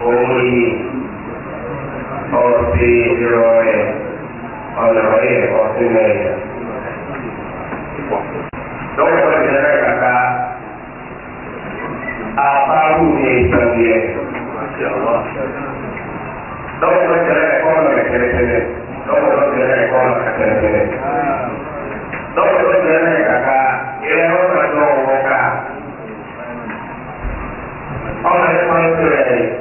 قولي أو في رواية على غير قاسمية Dokter Jenderal kata apa bunyi sambil Dokter Jenderal kau nak kerja sini Dokter Jenderal kau nak kerja sini Dokter Jenderal kata dia orang tua muka orang tua itu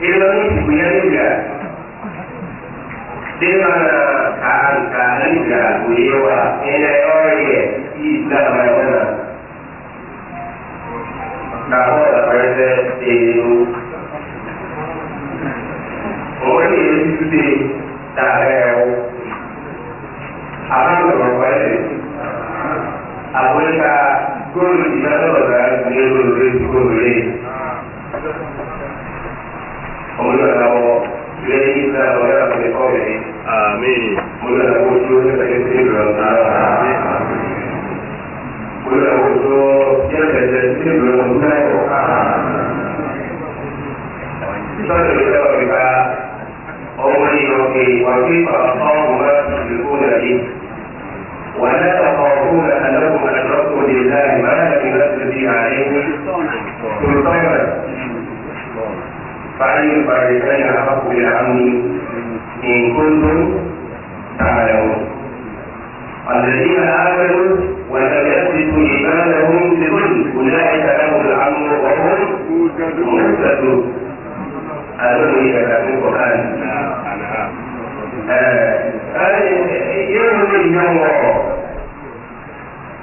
Dia punya juga. Dia mana kaan-kaan juga kuyewa. Ini orang ye, Islam mana. Kalau tak berada di Orang ini sudah tak tahu. Apa yang berlaku? Apa yang tak guru di sana berada di luar negeri. قلنا له إليك ولا بقوله آمين قلنا له سورة كثير قلنا له سورة كثير بشكل ذلك قولي وفي وكيف أخاف ما تشركون به ولا تخافون أنكم أشركتم لله ما لم ينزل عليه سلطانا فأن يفرقين حق الأمن إن كنتم تعلمون الذين آمنوا ولم يلبسوا إيمانهم بظلم أولئك لهم الأمن وهم مهتدون أظن إذا كان القرآن آه، آه، يوم اليوم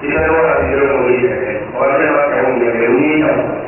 إذا وقع في يوم اليوم وإذا وقعوا يوميا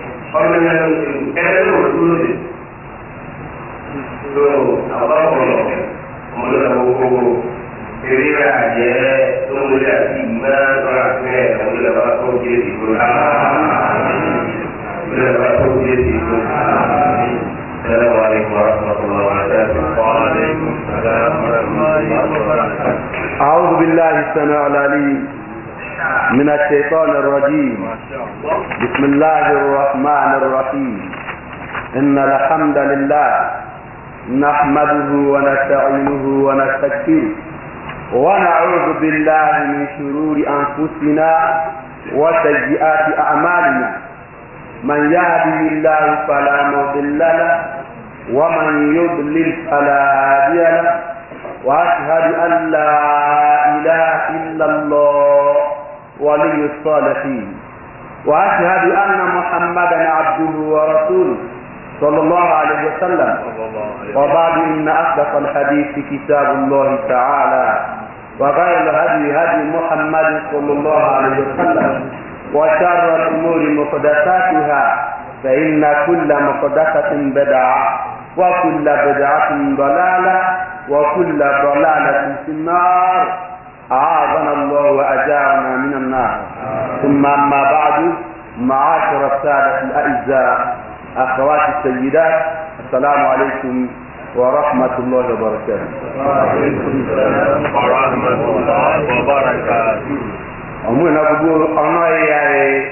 ọdún ní ẹnu ẹnu ló dúró de tó àbáwọlọ ọmọlúwàbọ gbogbo eré àjẹ tó ń wọlé àti ìgbà lọ́ra fẹ́ ọmọlúwàbọ tó ń jẹ ìdìbò ọmọlúwàbọ tó jẹ ìdìbò. السلام عليكم ورحمة الله وبركاته وعليكم السلام ورحمة الله وبركاته أعوذ بالله السميع العليم من الشيطان الرجيم بسم الله الرحمن الرحيم إن الحمد لله نحمده ونستعينه ونستكفره ونعوذ بالله من شرور أنفسنا وسيئات أعمالنا من يهده الله فلا مضل له ومن يضلل فلا هادي له وأشهد أن لا إله إلا الله ولي الصالحين وأشهد أن محمدا عبده ورسوله صلى الله عليه وسلم وبعد إن أصدق الحديث كتاب الله تعالى وغير الهدي هدي محمد صلى الله عليه وسلم وشر الأمور مقدساتها فإن كل مقدسه بدعة وكل بدعة ضلالة وكل ضلالة في النار أعاذنا الله وأجارنا من النار ثم أما بعد معاشر السادة الأعزاء أخوات السيدات السلام عليكم ورحمة الله وبركاته وعليكم السلام ورحمة الله وبركاته أمونا بقول أنا يا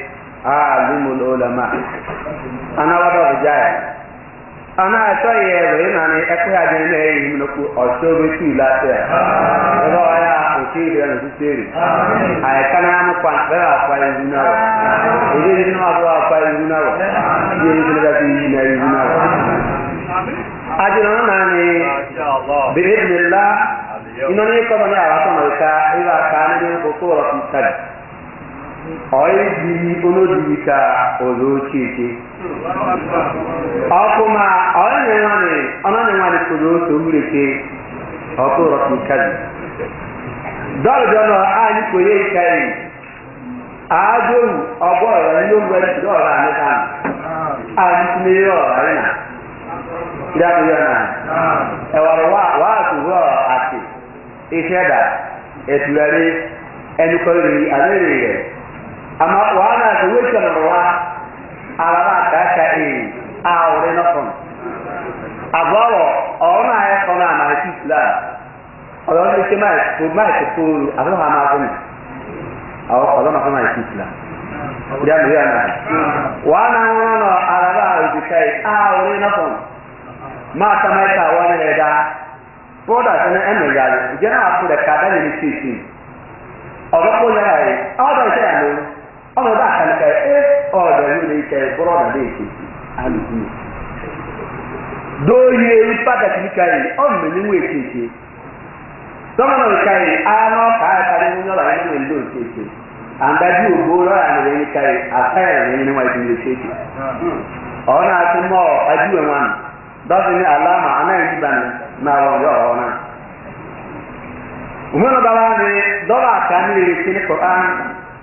عالم العلماء أنا وضع جاي ọ na achọghị nani ɛkò yà dini n'ayi yi n'okpo ɔsɔ bi tu la tɛ ya wa ya òtí yi lɛnu ti tẹ̀lé ayi kana yà mu kpa bɛɛ b'a kpa yi wuna wɔ ebi yi n'o b'a kpa yi na yi wuna wɔ adina nana a b'a kɔnɔ ka i onodirika olochike ọkụma ọnọnyenwari kụrụ otu mgbeke ọkụrọkikari dọlụdọlụ anyị kwere ikari adowu ọgbọrọ ndị ogbe anịta anyị tinyere ọrarị na yàtọ̀ yàrá ẹ̀wọ̀rọ̀ wà wà àtúwọ̀ àti amma wana zawajta marwa alama ataka e aure na kon agbawo ọ̀rọ̀ ayẹ na náà máa a islam ya ní ma máa ti máa ti tó àbúrò àmà fún mi àwọn ọ̀rọ̀ máa fún máa ti islam ìdí àmì yà náà wana na kon máa ta máa ta wọn yẹ dá broda sani ẹnna yàrá ìjẹ́ náà àpò rẹ̀ ọ̀rọ̀ kó ọnọdụ akara ka e ọdọrụ na-eche bụrụ ọnọdụ eke alụkwụ dóòyè pàtàkì na ọmọbìnrin wọ èké èké tọ́mọ̀nà nìkàyè anọ káàkiri nínú ọ̀la nínú ìlú èké èké àǹdájú ògbó lọ́la nìyẹn nìkàyè àtàyè nìyẹn nínú ìlú èké èké ọ̀nà àti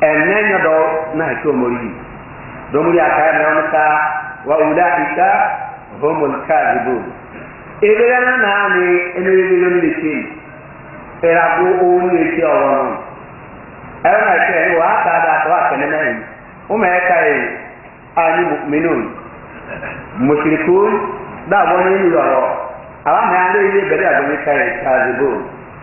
ẹnẹ nyọdọ náà tí o mọ yìí domori wa wula ika homon kaadibo ebile náà náà ni ẹni bíbí lórí lè ṣe ìràgó owó lè ṣe ọwọ́ wa aka náà ṣe ẹni wàá ká dáa tó àtẹnẹ náà yìí wọn mẹ ẹka yìí ayé mìíràn mùsùlùkù dáàbọ̀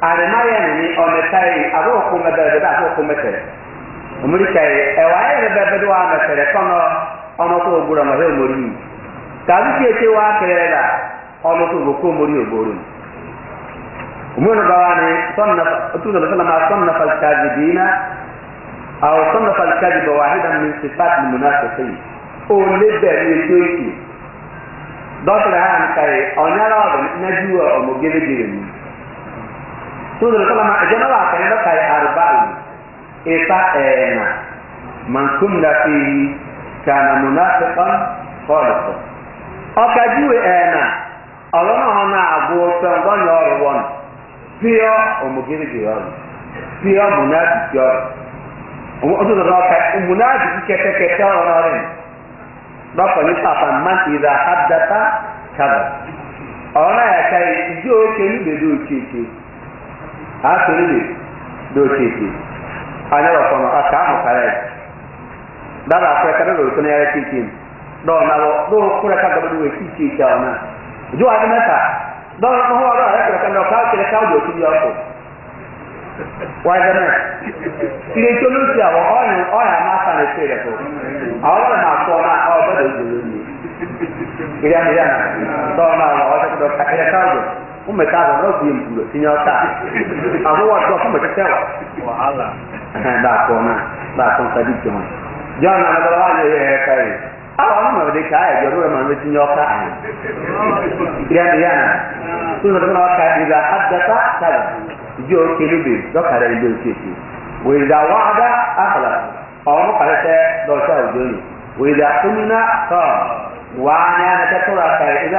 adema yɛ nini ɔmɛtae ado ɔkò mɛbɛrɛbɛ do ato ɔkò mɛtɛrɛ ɔmɛrikae ɛwɔ ayɛ bɛbɛrɛbɛ do omori yi tàbí tí ete wa kɛrɛ la ɔmɔtɔ ogboko omori ogboro omori ba wa ni otu sɔrɔ sɔnna ma sɔnna falikadi diina awo sɔnna falikadi bɔ wa hida mi si yi o eto Dọkịta tunaona jamaa akaenda kaya arobaini eta ena man kumla fihi kana munafiqan khaliqa ọkajuwe ena ọlọ́nà hàn náà àbú ọ̀sán ní ọ̀rọ̀ wọn píọ́ ọmọgírígì ọ̀rọ̀ píọ́ munafiki ọ̀rọ̀ ọdún náà ọ̀ka munafiki kẹtẹkẹtẹ man asirili dotiti anyalo kono akamo kare dala akwe kada do kono yare titin do nalo do kura kada do we titi chaona jo adimata do no ho ro ara kura kada ka kire ka do titi yako wa jana ile tolu ti awo oyin oya ma sa le na ko awo ma so ma awo do na ka umeta ba no bi mburo tinya ta aho wa to ko meta wa wahala da ko na da ko ta di ko jo na na ba ye ye kai awa ma de kai jo ro ma no tinya ka ai ya ni ya na to na na ka di da haddata kala jo ke lu bi do ka da jo ke ke wa idha wa'ada akhla aw ma ka ta do sha jo ni wa idha qulna qala wa ana ta tura kai idha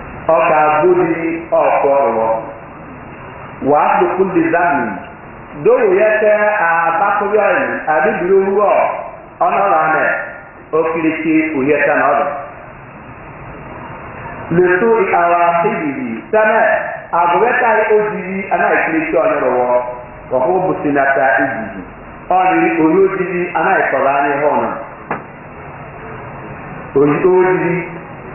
ọka abudi ọkpọrọ wàá dùkú dìzámì dòwò yẹ tẹ àbákúrẹ́ọ̀lì àdìbìrì owurọ̀ ọ̀nàrà òkìrìkì òyẹ tẹ lùtù àwọn àfẹ́yìí sẹ́mẹ̀ àgùrẹ́ta òjìrì anáìkìrìkì ọ̀nàrọ̀wọ̀ wọ́pọ̀ bùsìnàtà ìjìjì ọ̀nì òjìrì.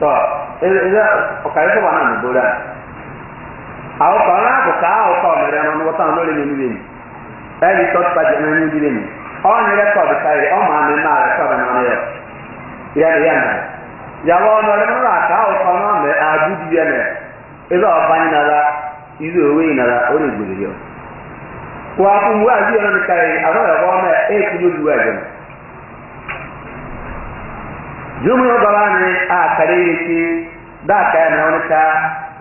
tọ ọkàrẹ́fọ́ wà náà nìgbó ka àwọn ọkọ̀ ọ̀rọ̀ àbùká ọkọ̀ ọ̀mẹ̀rẹ̀ ẹ̀rọ wọ́n tán na ya ya na ya na na jumla baba ne a kare yake da ka yana wani ta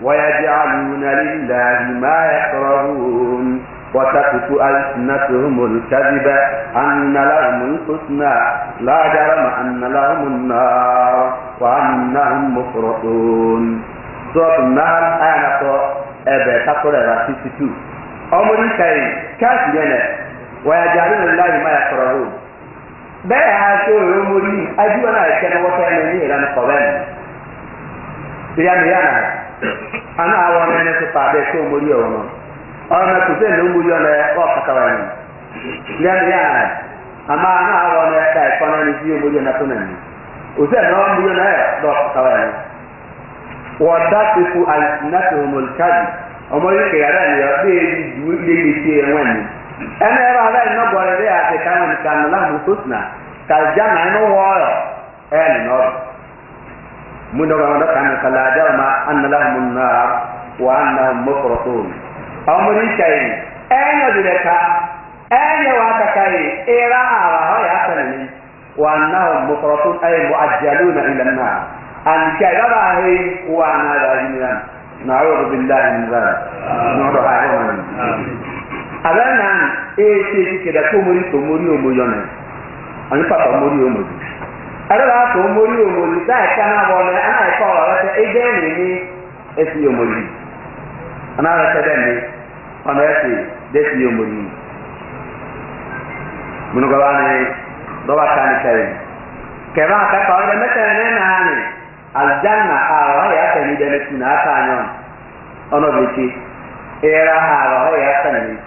waya ji aluna lillahi ma ya tsarahun wata kutu alsinatuhumul kaziba anna lahumul husna la jarama anna lahumun nar wa annahum mufrahun suratul nahl aya na ko ebe takura ra 52 ọmọ nìkan yìí káàkiri yẹn nẹ waya ji aluna lillahi ma ya tsarahun bẹ́ẹ̀ aṣọ òwe mori adúlọ náà ẹ̀kẹ́ ni wọ́tọ́ ẹni ní ìlànà kọ̀ọ̀bẹ́ mi ìyá mi yá nàá àná àwọn ọmọ ẹni sọpọ̀ abẹ́ ṣé na ọ̀hún ọ̀rọ̀ náà kò sẹ́ni omori ọ̀nà ọ̀kàkàwà ẹni ìyá mi yá nàá àmọ́ àná àwọn ọmọ ẹ̀ka ẹ̀kọ́ náà ni sí omori ọ̀nà tó nà ní òsèlè náà omori ọ̀nà wọ́n dá náà káàdì ọmọ yìí ɛnɛɛrɛ e e e ala yi nɔbɔrɛ de yaa ti kan kan la muso tina ka jama ɛnu wɔɔrɔ ɛni nɔrɔ mun na dɔ kan ka ma wa na mo kɔrɔ tó mi mo ni de ka enye waa ka ka ye era ara hɔ yaa fɛnɛ wa na mo kɔrɔ mo na ahe wa na yi na na bi abaana esi ekike dako omori mori na ɔne papa omori mori ɛdɔba mori omo omoyo daa ɛka na abɔ na ana ɛkɔ ɔwɔ ɔbɛtɛ ebe ɛna ɛni esi omori ɔna ɔbɛtɛ dɛ ɛni ɔna ɛsi dɛ si ni dɔba ka ni mɛtɛ naani a na ata na dɛ ne ti na ata anyɔ ɔna ɔbɛ ti ɛyɛ ha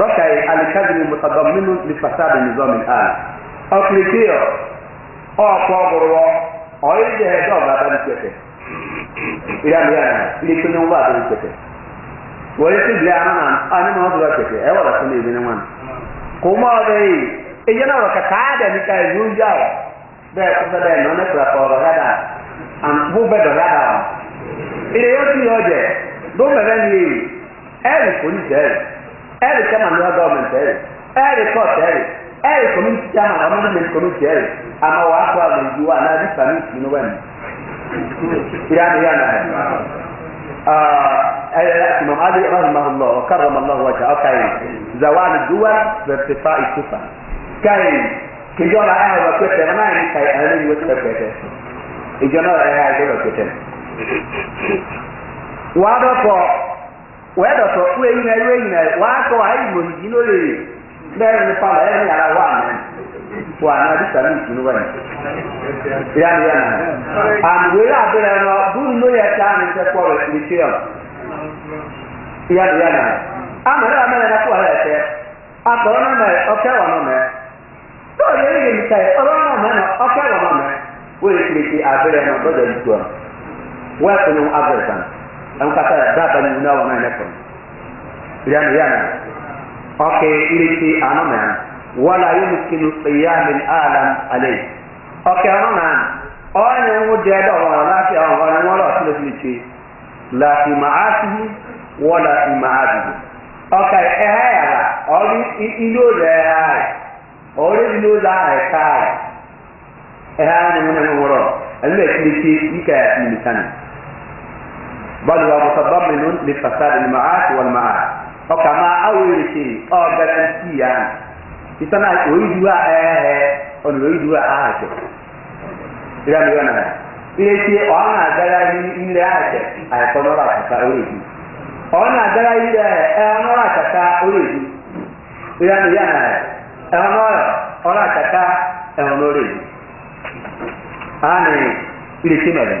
dɔkai alikadini mutadaminu lifasadi nizɔmi ali ɔkilikiyɔ ɔkɔ ɔgɔrɔ ɔyi ya dɔba abali tɛtɛ iyamu yara ili kpe nyɔnba abali tɛtɛ wɔyi ti bila anana ani ma ɔdura tɛtɛ na ebi yi na e ka ya e ya ya e polisi every chairman government every every court every every community chairman or management committee every ama ọ akọ wa náà this family ti níwẹ̀ mi ìyá mi yá náà ẹ imam ali rahimahullah wa karram allah wa ta'ala kayi zawali duwa wa isufa na wẹ́ẹ́ dọ̀tọ̀ kú ya náà ewé yìí náà wàá sọ na ìmọ̀lì yìí ló lè na ní pàmò na ní na ya na ya na ya na ya na ya na yàrá àmìwéré ya na ya na ya ká ní sẹ́ ya na ya na ya yàrá yàrá na àmìwéré náà kú ọ̀rẹ́ ya na ya mẹ́ ọ̀kẹ́ ya náà na tóo yẹ yẹ nìkà yẹ ọ̀rọ̀ ya mẹ́ náà ọ̀kẹ́ wọ̀ náà mẹ́ ya nkata daba ni wuna wọn ẹnẹ kọni yanu yanu ọkè na ya na wala yi muskinu qiyamin alam ale ọkè ano nan ọnyẹ ń wọdẹ dọ wọn láti àwọn wọn wọn lọ sílẹ sílẹ ya láti màásìhì wọlá ìmàásìhì ọkè ẹhẹ yàrá ọrí ilé rẹ ayé eh, Ira بل هو متضمن لفساد المعاش والمعاش وكما أول شيء أوجد فيها إتنا ويدوا أه أو ويدوا أه إذا ميونا ilé tí ọ̀hún àdára ilé àjẹ àìkọ́ lọ́rọ̀ àkàtà oríṣi ọ̀hún àdára ilé ẹ̀hún lọ́rọ̀ àkàtà oríṣi ìyanu yàrá ẹ̀hún lọ́rọ̀ ọ̀rọ̀ àkàtà ẹ̀hún lórí àná ilé tí mẹ̀lẹ́.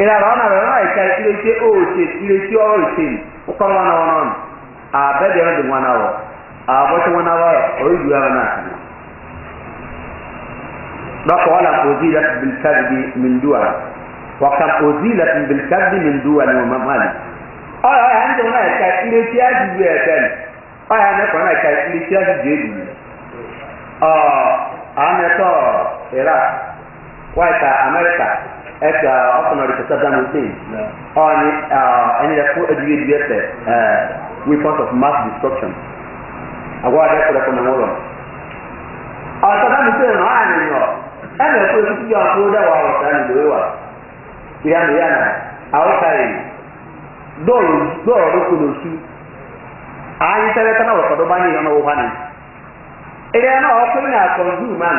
ina rawana rawana ya kare kire ce o ce kire ce o ce o kan wana wana a bade yana da wana wa a wata wana wa o yi juya wana kana bako wala uzilat bil kadbi min duwal wa kam uzilat bil kadbi min duwal wa mamali aya ya nje wana ya kare kire ce ya ju ya kare aya na kwana ya kare kire ce ya ju je du ah ameto iraq wa ta america ɛka ɔfɔnɔ de kasa dan wotee ɔni ɛni dɛ ko eduye eduye tɛ ɛɛ weapons of mass destruction a yɛ kɔrɔ kɔnɔ ŋɔrɔ ɔsɛ dan wotee nɔ ɔyɛ nyɔ ɛna ɛkó ekutu yɛ dɛ na awo ka yi dɔɔlu dɔɔlu do kono ayi sɛlɛ tɛnɛ wɔ kɔdɔ na ɔkó man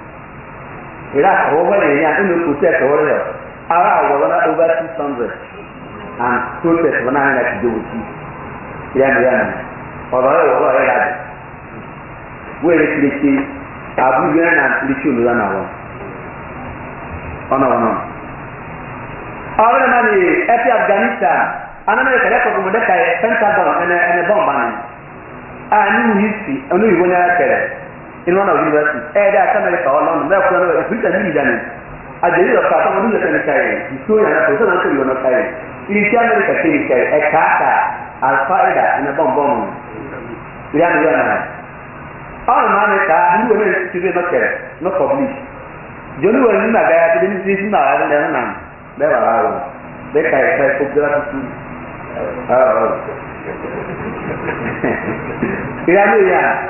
iraq ọwọ́ nàìjíríà ẹnu protest ọwọ́ ara àwọ̀rọ̀ náà over two and protest na náà rẹ̀ ti dé wòtí yẹnu yẹnu ọ̀rọ̀ rẹ̀ wọ̀rọ̀ rẹ̀ yàgò wẹ́rẹ́ kìlìkì àbúrò yẹn náà kìlìkì olùrà náà afghanistan anamọ̀ ìkàlẹ̀ kọ̀ọ̀kan mọ̀dẹ́ka pentagon a in one of the universities eh da ta mai kawo lamu mai kuma da fita ni da ne a jeri da fata mun da kan kai historia na to sanan kai wannan kai in ki an da kai kai e ka ka al faida ina bon bon ya ni ya na an ma ne ka ni wannan ki zai maka no public jolu wani na ga ya ta din sai suna ya da nan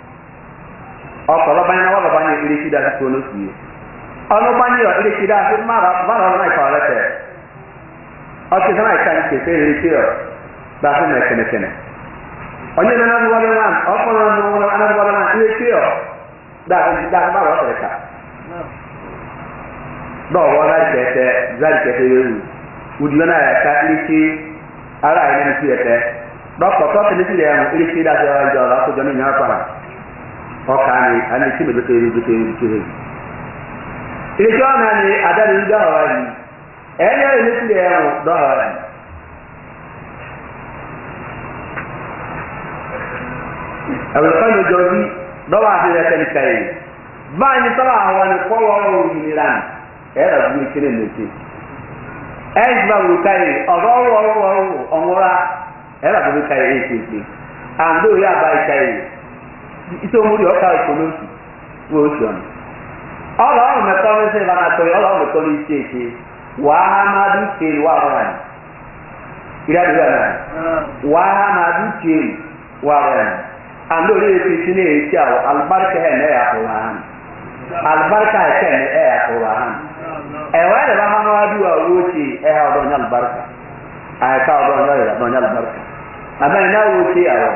ọkọ̀ lọ́bàáyé náà wọ́n lọ́bàáyé ilé ṣídà sí tó lóṣù yìí ọlọ́bàáyé rọ̀ ma ṣídà sí márùn na ìfọ̀ rẹ̀tẹ̀ ọtí na ìka ní kẹsẹ̀ rẹ̀ tí ọ̀ bá fún mi kẹnẹkẹnẹ ọ̀nyẹ́ nínú anábọ̀wọ́lẹ̀ wọn ọkùnrin nínú la wu ara ti ti ni ti yɛ mu irisi da wa la ko jɔni ọka anyị anyị esi ma ebetere ebetere ebetere ìrètí ọ̀nà ni adáni ń dọ̀họ̀ yìí ẹ̀yìn ẹ̀rọ ilé sílẹ̀ ẹ̀rọ dọ̀họ̀ yìí. ẹ̀wùrọ̀kọ́ yóò jọ bí dọ́wọ́ àti rẹ̀ tẹ̀lé kẹ̀yìn báyìí sọ́wọ́ àwọn ni kọ́wọ́ ọ̀rọ̀ òmìnira ẹ̀rọ bí ìkéré lòtì ẹ̀yìn bá wù ọ̀rọ̀ ọ̀rọ̀ ọ̀rọ̀ ọ̀nwọ́ra ẹ̀rọ bí kẹ̀yìn èyí tètè àǹdó yóò àbá ìkẹyìn. isi omori ọka ekonomi wee osi ọnụ ọla ọrụ metọ n'isi ịba na-atọ ya ọla ọrụ metọ n'isi eke waa ha na-adị uche elu wa agbara anyị iri adịghị ala waa ha na-adị uche elu wa agbara anyị andị ori esi esi na-esi ahụ albarka ha eme ya kwụrụ ha albarka ha eme ya kwụrụ ha ẹ̀wẹ́ rẹ̀ bá máa wá dúró àwọn oṣù ẹ̀ha ọ̀dọ̀ ọ̀nyá albarka àyíká onye ọ̀nyá amaghị na-awụ oche ya àwọn.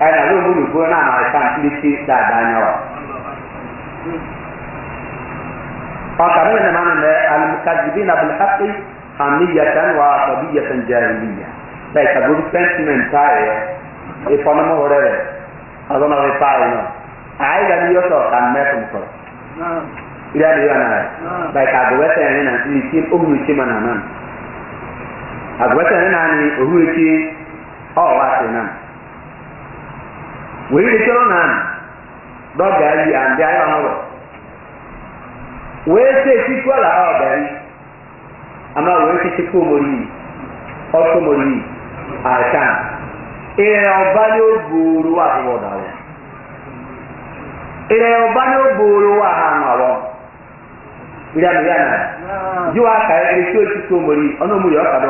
ɛna ló mu nìgbó náà máa san títí dáadáa nyɛ wɔ. ɔkàrɛ yɛn nama mɛ alimukadibi na bilhaki hamiyatan wa asabiyatan jahiliya like a good sentiment taayɛ ifɔnɔmɔ wɛrɛ rɛ ɔzɔnɔ bi paayɛ nɔ ayi ka ni yɔ sɔ kan mɛ kun kɔrɔ ila ni yɔ nana like a gbɛ sɛnɛ ni na ni ti o mu ti ma na nan a gbɛ sɛnɛ ni na ni o hu ti ɔ wa ti na. wee richọrọ na dọgari andị anyị ọhụrụ wee sị etiti ọla ha ọgari ama wee titi kwa omori ọtụ omori alkan ìrìn ọba ni ó gbòòrò wà fún ọ̀dà rẹ̀ ìrìn ọba ni ó gbòòrò wà hàn yànnà ju àkàrà ọ̀nà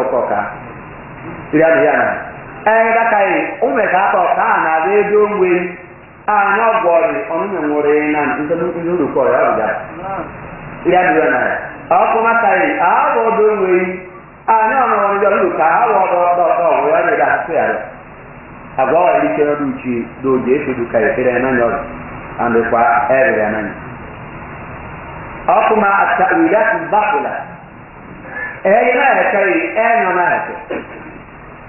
ọ̀kadà ẹ̀ẹ́dá kaị ụmụ ka atọ ka a na-abịa ego onwe anyị ọgwọrị ọnụnụ nwụrụ na ndị uru kpọrọ ya ọbịa ya dịrị na ya ọkụma kaị aghọ ọdọ onwe anyị ọnụrụ ndị ọrụ ka aghọ ọdọ ọdọ ọdọ ọgwụ ya dị asụ ya agwa ọrụ ike ọdụ uchi doje efudu ka efere na nyọrọ andịkwa eriri na nyọ ọkụma asa uri ya tụ bakụla ẹ̀yẹ náà ẹ̀kẹ́ yìí ẹ̀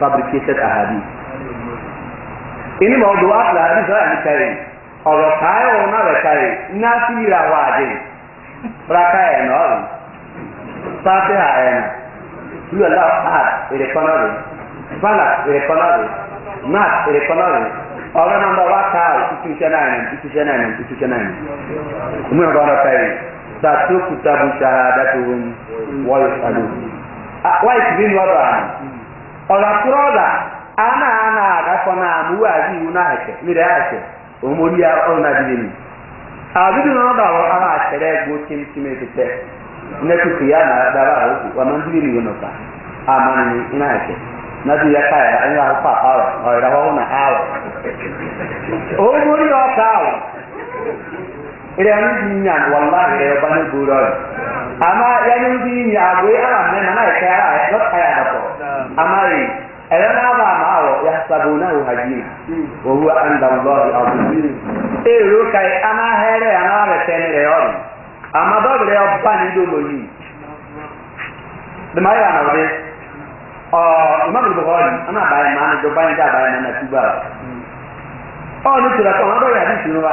fabricated ahadith. Ini ma ọdụ afọ ahadith ọ anyị karịrị na bekarị na asị yiri awa adịghị raka ha ya na lula ad erekọnọrị fana erekọnọrị nat erekọnọrị ọrụ na mba wa ka ahụ tutu nke naanị tutu nke naanị tutu nke naanị. Mụ na ọrụ ọ̀làtúrọ̀dà àná àná àgàkọ́ náà mú na ìwú náà ẹ̀kẹ́ mìíràn yà ẹ̀kẹ́ òmòlì ọ̀nà àdìdì ni. àbídì náà dà wọ àwọn àṣẹrẹ gbó tìmtìmì tìtẹ nẹ́tùtù yà nà dàbà àwòkù wà máa ń dìbì nìyẹn nọ̀fà àmà iná ẹ̀kẹ́ nàdù yà káyà ẹ̀yìn àkókò àwọ̀ ìrẹ̀rù ti ń yàn wàlúwà na bá ní gbòòrò rẹ̀ àmà yẹnu ti ń ya àgbo àmà nàná ẹ̀ka ya rẹ̀ lọ́ta yà ya àmà rè ẹ̀rọ náà bá àmà àwọ̀ yà sàbò náà wò hàjì nà òwú àmà àmà rẹ̀ tẹ́ni rẹ̀ àmà rẹ̀ ọba ní yìí dùmáyà ọ̀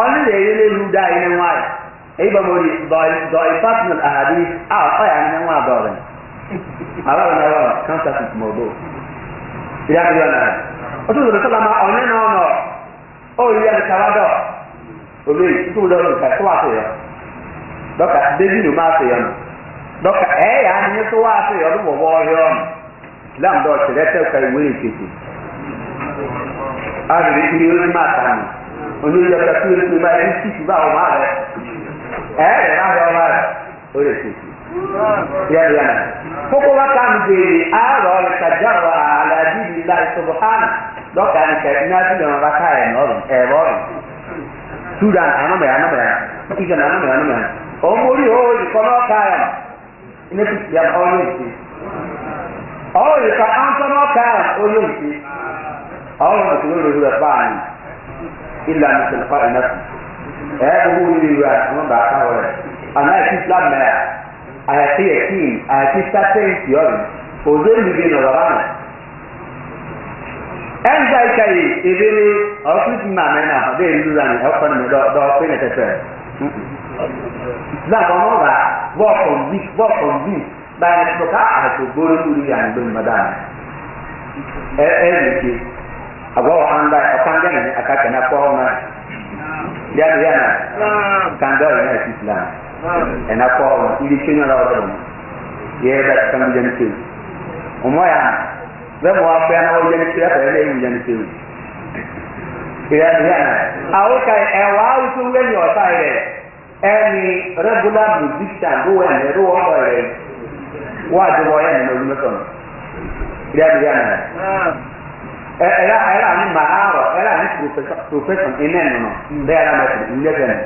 ọnụ na-eri n'elu udo anyị na nwaanyị ịbamori dọifatnal ahadi a ọ ya nne nwa abọrọ abọrọ na abọrọ kansafit ma ya bụ ya na ụzọ sọla ma na ọnọ oriri ya dịkara dọ obere tupu ụzọ ọrụ nke tụwa asị ya dọka devinu ma asị ya dọka ee ya anyị tụwa asị ya ọdụ wọwọ ọhịa ọnụ lam chere ete ka iwe nkịtị a riri ihe ozi ma aka olórí ọ̀gá tí o ti máa ń tí ti bá wọn máa rẹ ẹ ẹ máa rẹ ọmọ rẹ ó lè ṣe yẹ́nì yẹ́nì. kókó bá ká mi béèrè àárọ̀ ìtajára àlàjì ìlà ìṣòro hàn lọ́kà ní kẹ̀kẹ́ ní ọ̀rọ̀ bá ká ẹ̀ ọrụ ẹ̀ lọ́rùn. sudan anamọ̀yà anamọ̀yà ìjọ náà anamọ̀yà anamọ̀yà ọmọ orí o ìkọ́ ọrụ ká ẹ̀ ní fi ṣìyà ilà ní sẹlẹfà ẹ̀ náà ẹ̀ ẹ́ owó ní ìlú ẹ̀ wọ́n bá ká wọ́n rẹ̀ àná ẹ̀kí islam mẹ́ra àyàtí ẹ̀kí àyàtí sátẹ́yìn sí ọ̀rẹ́ òzé nìgbè na rọ̀rọ̀ àná ẹ̀ ń gba ìka yìí ebèrè ọ̀fíì ti máa mẹ́rin àwọn ọ̀dẹ́ ìlú rani ọ̀pọ̀ nìmi dọ̀ọ̀pẹ́ nà tẹ̀tẹ̀ islam ọmọ bá bọ́ọ̀kọ̀ bí bọ́ọ̀kọ̀ bí báyìí agwawo anda ọkanda yi aka kẹne akọ ọna ya bi yana kanda yi na esi islam ya bẹẹ mo ya na ewu ya bi yana ka ẹwà awusu wẹni ọba yẹ ẹni regular musician do wẹ ẹni do ọrụ ya wa adi na ọdún mẹsàn ya Ela era ni maharo era ni profession inen no de era ma ilegen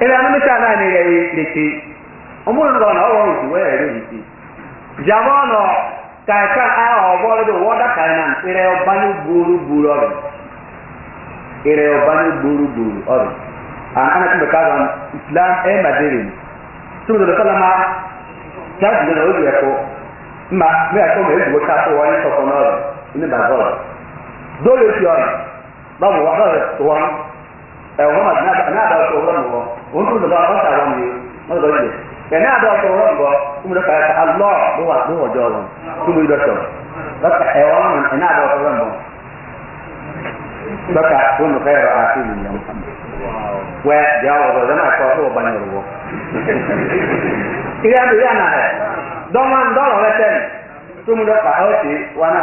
era na ni re le ti omo no na o wo we ni ti ka ka a o bo do woda ka na ire o ba ni buru buru ire o ba ni buru buru an ana ti ka ga islam e madirin do ma na o ye ko ma me ko me ka to wa ni to ne ba zɔrɔ dɔw ba mɔ wa k'a yɛ tɔgɔ ma n'a n'a da sɔrɔ yɔrɔ mɔgɔ o n'u nana aw ta yɔrɔ min ye n'a da sɔrɔ yɔrɔ mɔgɔ k'u bɛ k'a ta alɔ n'o wa wa k'u n'a da sɔrɔ yɔrɔ mɔgɔ ka o nɔ ka a ti n'a kɔrɔ k'o ba yɛrɛ wɔ iya bi ya na yɛ dɔn man dɔn lɔ bɛ tɛ tumu dɔ ka ti wa na.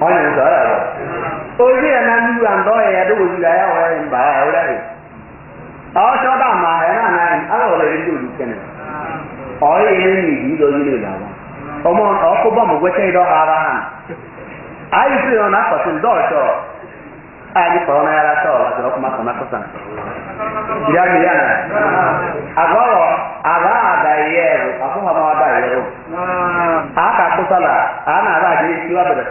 ojie na d la ndị ọhịa a dịii ya nway mbọchaaị ae a ọụbọ wea ha ara ha ayị a ai nị ch anyị kọrọ na a aa ụaa ana ra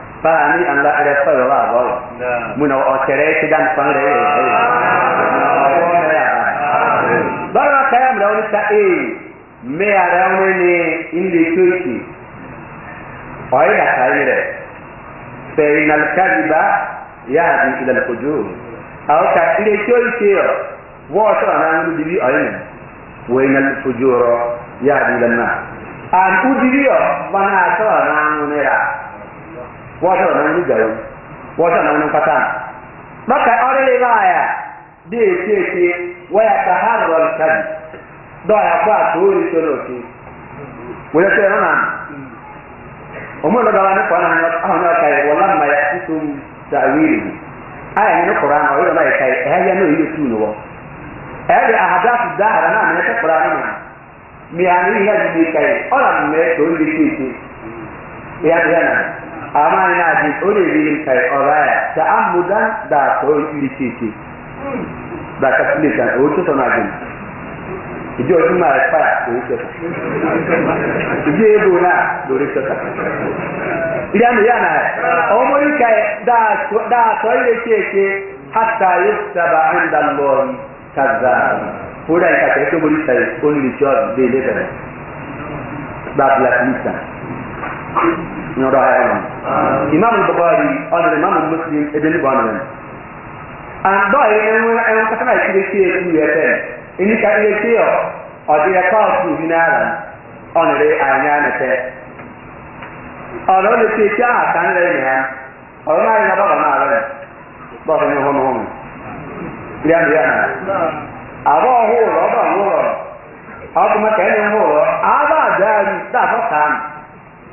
baa ni an la ɛrɛ fɛ yɔrɔ bɔ mun o tɛrɛ ti dan fan rɛ ye bala kaya mura wani ta e me a rɛ wani ne in de to ki o ye da ka yi rɛ fɛ inal kadiba ya di ilal kojo aw ka in de to ki yɔ wɔ sɔrɔ na wani dibi o ye ne wo inal kojo yɔ ya di ilal na an u dibi yɔ fana sɔrɔ na wani yɛrɛ. washọ eh? eh? na onye gara washọ na onye mkpata maka ọrịrị ba ya dị eti eti waya ka ha rụrụ chaji dọya kwa ka o rite n'oke wee sị na omume dọdara na ya ka wala mma ya na ya ka ya ya na oyi ya dị ahadafu ya kora na ọ na ka ya amana ce tsore biyin kai oraya ta an mudan da kawai ilike ce da ka tsile ta wuce sana bin ìjọ ọdún máa rẹ fàyà lórí kẹta ìjọ ebo náà lórí kẹta ìdí ya yá náà ọmọ ka da lọ́ọ̀rì kàzá fúdà ìkàtà ètò ìbòrí sàyè ka ní ìjọ àdúgbò ilé bẹ̀rẹ̀ bá a bila kìlì sàn. nyɔdɔayɛnɔ imam bukhari ɔnere imam muslim ebili bɔnere and dɔɔ ye ɛnwere kakana ka kiri kiri yɔ ɔdi ya na bɔbɔ n'ara lɛ ahụ nyɛ hɔn hɔn bia bia na abɔ ɔhuru ɔbɔ ɔhuru ɔbɔ mɛ kɛnyɛ huru aba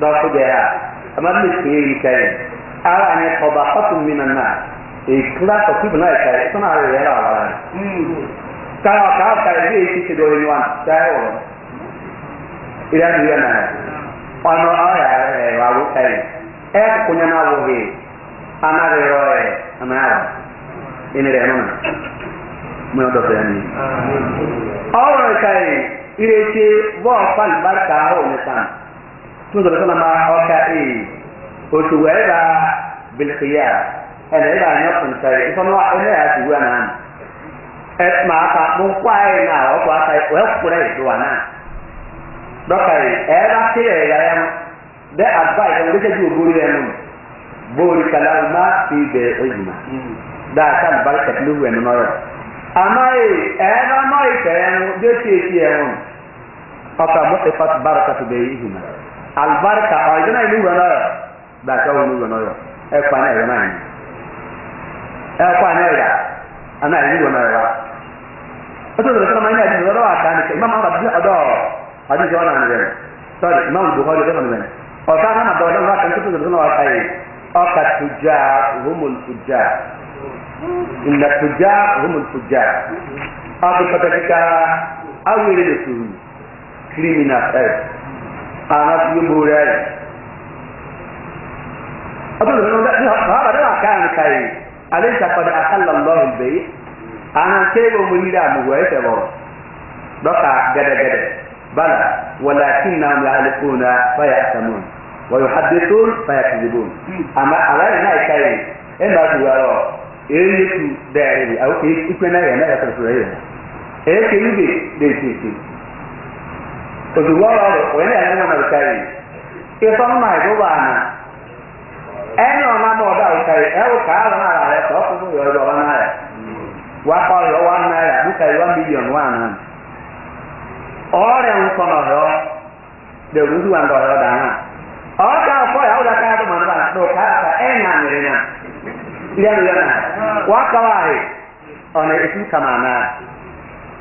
ba ku da ya amma da ke yi kai ara ne ko ba hatun minan na e eh, kula ka ku na kai suna da yara wa ta hmm. ka ka yi shi ke do ni wan ta yi wa ira ni yana ono ara ne wa ku kai e ku nya na wo he ana re ro e ana ina re ana mu da bayani amin ah. awon kai ire ce wa fal barka ho oh, ne tó dọ̀dọ̀ sọ́nà máa ọ̀ka ee oṣù wẹ̀ bá bilkiya ẹ̀dẹ̀ ẹ̀ bá ní ọ̀kùn sẹ́rẹ̀ ìfọ̀nù ọ̀nà yà ti wúwa náà ẹ̀ máa ka mo ń kó ayé náà ọ̀kọ̀ aka ẹ̀ kúrẹ́ ìdúwà náà dọ́kà yìí ẹ̀ bá kílẹ̀ ẹ̀yà yẹn bẹ́ẹ̀ àgbà ìfọ̀nù ló jẹ́jú ògbóni rẹ̀ nù bóòlù kàlámù má fi bẹ̀rẹ̀ ọ̀yìnbá dáa ká àlùbáríkà tó lówù ẹ̀nu náà yọ amaye ɛɛna amaye tɛɛ no de tie tie ho ɔka ifat baraka to bɛ yi alibarika ọ ìjọba ìlú ìwé náà yọ gbàtọ́ ìlú ìwé náà yọ ẹ pa náà ìwé náà yìí ẹ pa náà yà àná ìlú ìwé náà yọ wa. ó tó lọ́dọ̀ sọ́nà ní àdìsí ọlọ́wọ́ àká ní sẹ́yìn máa bàbá ọ̀dọ́ àdìsí ọ̀nà àná rẹ̀ sọ́ọ̀dì ìmáàmù buhari ọ̀dọ́ àná rẹ̀ ọ̀ká náà bọ̀ ọ̀dọ́ àká ní tó lọ́dọ̀ sọ́nà wà ká qaanaas iyo booraada ahaabadada kaankaay alaysa qad akala allahu lbay aanan keego moyidaamu waaytabo dhaqa gadagada bala walaakinahum yahliquuna faya'tamuun wayuxadisuun fayakdibuun ama alainaikaye emaasuwaaro eeyetu daaribi au ikwenayanayasasurayana eekeyude dheyseysin quên cái cái này nó em பொதுவாக உடனே இறங்கணும் அதுக்காரி இப்பமா ரூபானா ẹnu ọ̀nà bọ̀ ọ̀dà òkàrí ẹ̀wù kàá lọ́nà àrà rẹ̀ tọ́ fún yọ ọ̀dọ̀ ọ̀nà rẹ̀ wà kọ́ ọ̀yọ́ wà náírà bùkàrí wà mílíọ̀nù wà náà ọ̀rẹ́ nǹkan ọ̀yọ́ dẹ̀rù wà ń dọ̀yọ́ dáná ọ̀ọ́dà ọ̀fọ́ yà ọ̀dà káyà tó mọ̀ nípa ní ọ̀ká àtà liên nà mìíràn náà ở ẹ̀rù yẹn náà wà kọ́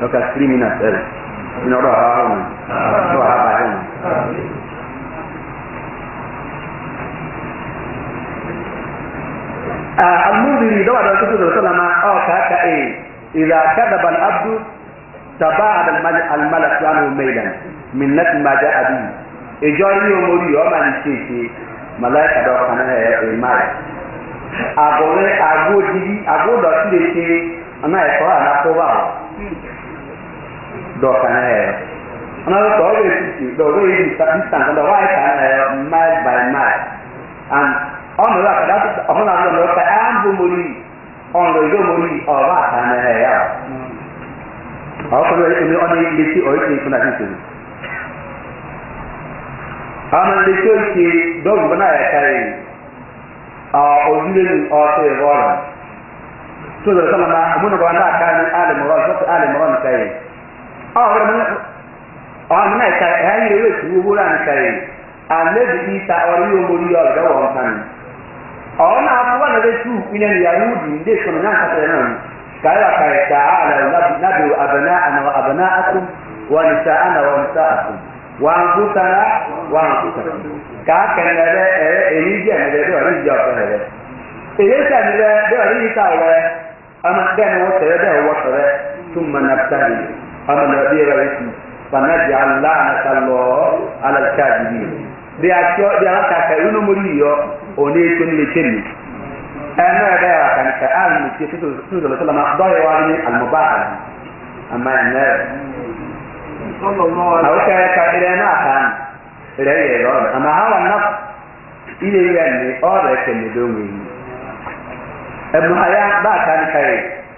lọ́ka sílímì náà sẹ́rẹ̀ nínú ọ̀rọ̀ àwa ọ̀hún ọ̀rọ̀ àbá ọ̀hún. المنذري دوا دوا كتب السلام أو كاكا إيه إذا كذب العبد تباعد الملك عنه ميلا من نفس ما جاء به إجاري ومولي وما نشيشي ملائكة دوا كان إيماي أقول أقول دي أقول دوا كده أنا أقول أنا أقول dɔ kan yɛ ana dɔ bɛ titi dɔ bɛ yi by mile and ɔnu la ka dati ɔnu la lɔ ka ɛn bo mori ɔnu yɔ mori ɔba kan yɛ yɛ ɔkɔlɔ yi ɔnu yi leti ɔyi ti kuna ti tobi ɔnu leti oyi ti dɔw bana yɛ kari ɔ ojule ni ɔtɔ yɛ bɔra tó lọ sọlọ ma múnabọ Ọ na na wọn lè tú ilẹ̀ ìyàwó dì ní ìṣòro náà kàtàkì náà ni kàrẹ́ àkàrẹ̀ tà á àlẹ́ lábẹ́ àbẹ̀nà àná àbẹ̀nà àkùn wọn ìta àná wọn ìta àkùn wọn kúkàrà Ka kúkàrà kàákẹ́ni rẹ ẹ̀rẹ́ èyí jẹ́ amana bi ya wuti fana di ala na kalọ ala kaabi bi di akyọ di ala kaka inu muri yọ ọna eto ni lete mi ẹnu ẹbẹ yà kan ka ala mi tiẹ tuntun tuntun lọsọlọ ma dọyọ wa ni alimọbaara ama ẹnu ẹbẹ awo kẹrẹ ka ẹrẹ náà kan ẹrẹ yẹ lọrọ ama awa naf iye yẹ ni ọrẹ kẹmẹ dọwọ yi ẹnu haya bá a kan ka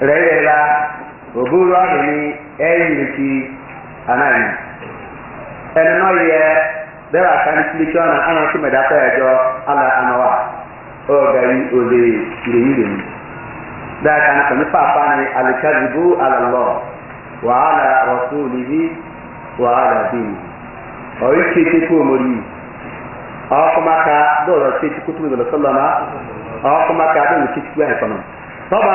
rẹ̀rẹ̀ra òbúrò àdùnní ẹ̀yìnkì anáyìn. ẹnu náà yẹ bẹ́ẹ̀ wà sáré sílé kí ọ̀nà àwọn tó mẹ̀dá fẹ́ ẹ̀jọ́ àlà àmọ́wà ọ̀gá yìí òde ìrèyìn lèmi. kan sọ ní pàpà ni alìkàdìbò àlàlọ́ wàhálà ọ̀tún òlìbí wàhálà bíi ọ̀rí kéèké kó omori yìí ọ̀ọ́kọ́máka dọ̀rọ̀ kéèké kó tó mi dọ̀rọ̀ dọ̀rọ̀ tọ́ba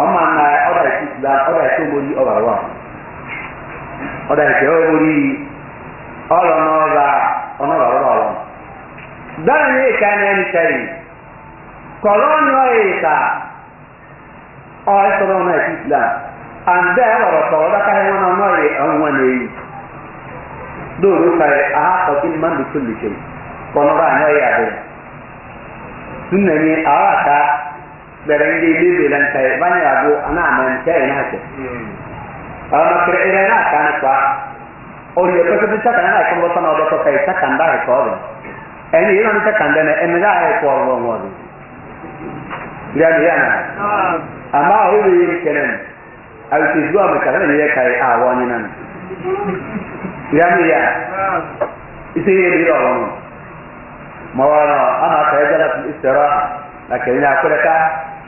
Ọma na ọ̀dà ìsú islam ọ̀dà ìsú omori ọ̀bà wà ọ̀dà ìsú omori ọ̀rọ̀ n'ọ̀bà ọ̀nọ̀bà ọ̀rọ̀ ọ̀rọ̀ dáná ní ìka ní ẹni sẹ́yìn kọ̀rọ̀ ní ọ̀yẹ̀ ìka ọ̀rẹ́ sọ̀rọ̀ ọ̀nà ìsú islam àǹdẹ́ ọ̀rọ̀ sọ̀rọ̀ berengili bilang saya banyak lagu anak manusia ini aja. Hmm. Kalau nak kira ini nak kan apa? Oh iya, kalau eh, kita kan ada kemudian ada kota kita kanda ekor. Ini ini eh, kita eh, kanda ini ini dah ekor orang orang. Dia dia ya Ama orang ini kena. Aku tisu aku ah, ni dia awan nanti. Ah. Dia dia orang. Mawar anak saya jalan istirahat.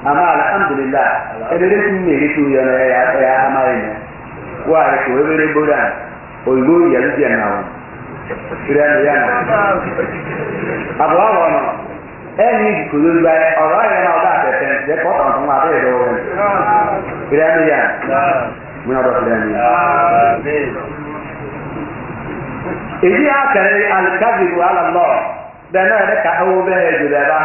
amma alhamdulillah ebere tí mi ya na ya ya ẹ amáyé nà wà á kò ebere bóra òyìnbó yàrá díẹ̀ nà wọn ìrẹ́ ni yà nà àbọ̀ àwọ̀ nà ẹni ìkòló gba ẹ ọ̀rọ̀ ayé nà ọ̀dà àtẹ̀tẹ̀ ǹjẹ́ kọ́ tàn fún wa bẹ́ẹ̀ lọ́wọ́ rẹ̀ ìrẹ́ ni yà mú nà dọ̀tí ya èyí á kẹrin alikadibu alamọ bẹ́ẹ̀ náà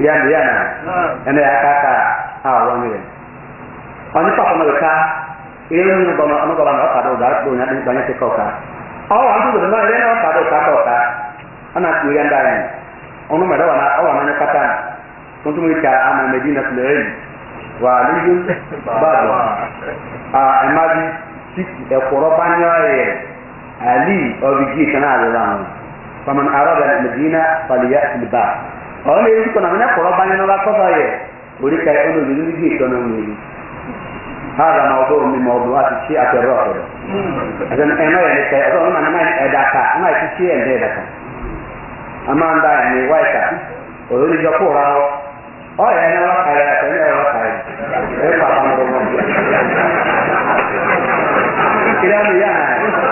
yanu yana ɛna yɛ akaka a wɔn yɛ ɔne papa na ɔka ɛyɛ mu bɔn ɔno bɔn ɔka do ɔda ɔda ɔnya ɔnya ti ka ɔka ɔwɔ wɔn tuntun ma ɛyɛ na ɔka do ɔka ka ɔka ɛna ah, kò yɛ ni. yɛ ɔno mɛ dɔwɔ na ɔwɔ na kata tuntun mi ka ama mɛ di na tila yɛ wa ale yi a ɛma bi si ɛkɔrɔ ba nyɔ yɛ ali ɔbi di kana a yɛ la faman arada medina fali ya fili ba. ọ̀rọ̀ na ti na mẹ́ta kọ̀rọ̀ bá yẹn lọ́ba kọ́ba yẹ orí ka ẹ̀kọ́ náà lórí bí ìtọ́nà ha wuli na máa ọdọ mi máa ọdọ àti tí àtẹrọ ọ̀rọ̀ ẹ̀sẹ̀ ẹ̀nà yẹn ni sẹ́ ọ̀dọ́ ọ̀nà náà ẹ̀dá ká ọ̀nà àti tí ẹ̀dá ẹ̀dá ká àmà ń dá na wáìkà òrò ọ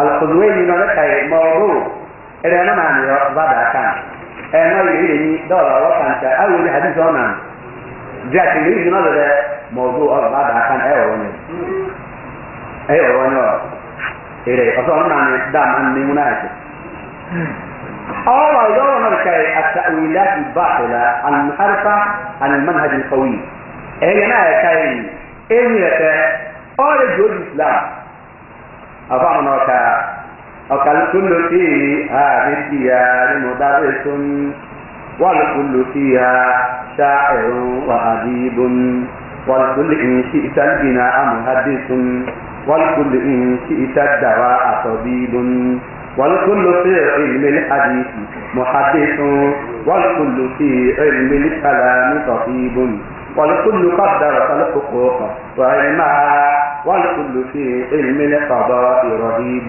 alqudweyni inoga tahay mawduuc ereena maaniyo badaakan eenayilini dooda wakanka aweli hadis oonaan jaakiliisinodade mawduuc badaakan ee owanyo ee owanyo ilay osoonanaani daaman nimunaasi e oo idoo markay التأويلات الباطلة المنحرفة عن المنهج القوي e هي ما كاين e إيه أول جود أفهمنا وكا وقال كل في هذه الديار مدرس والكل فيها شاعر وأديب والكل إن شئت البناء مهدس والكل إن شئت الدواء طبيب والكل في علم الحديث محدث والكل في علم الكلام طبيب والكل قدر الحقوق وعلمها والكل في علم القضاء رهيب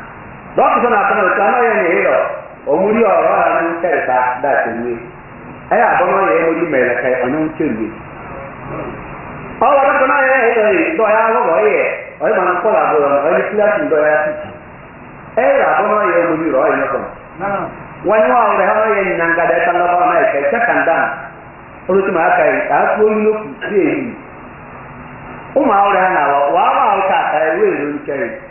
dɔkita na na yɛ ne yɛlɛ ɔmuli ɔrɔ a ne ntɛ ta da te nue ɛyɛ abɔnɔ yɛ ɛmuli mɛlɛ ka ɔne ntɛ nue ɔwɔ na yɛ yɛlɛ yi ya yɛ ɔyɛ bɔlɔ ɔyɛ ya ti ti ɛyɛ abɔnɔ yɛ ɛmuli rɔ nɔfɔ wani wa ɔrɛ yɛ dɛ lɔbɔ na yɛ kɛ na